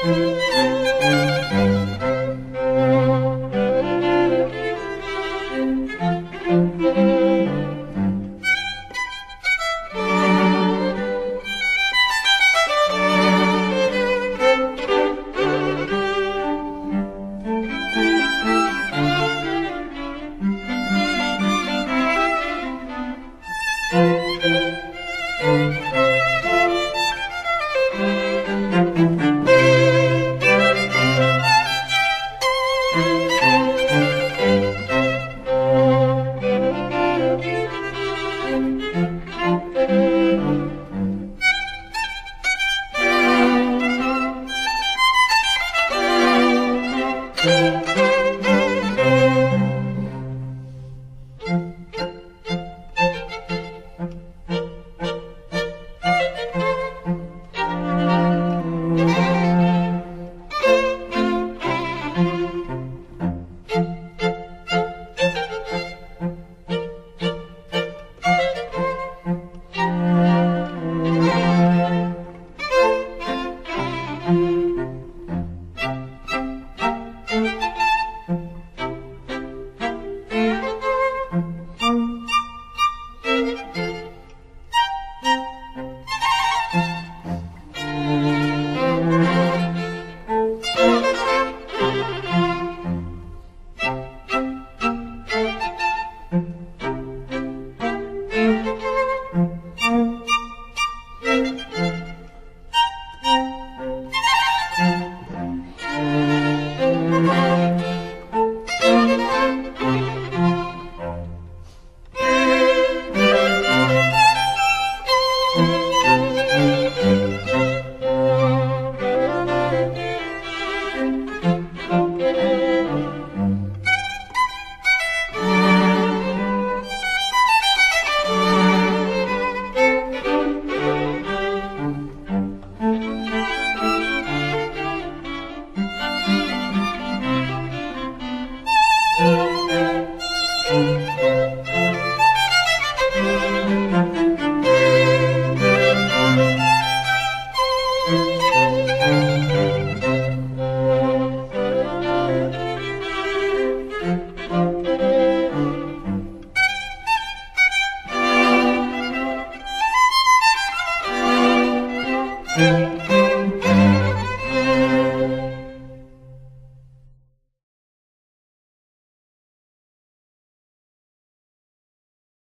Thank you. Música